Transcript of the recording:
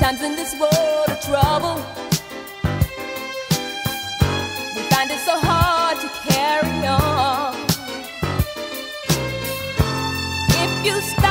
Sometimes in this world of trouble, we find it so hard to carry on. If you stop.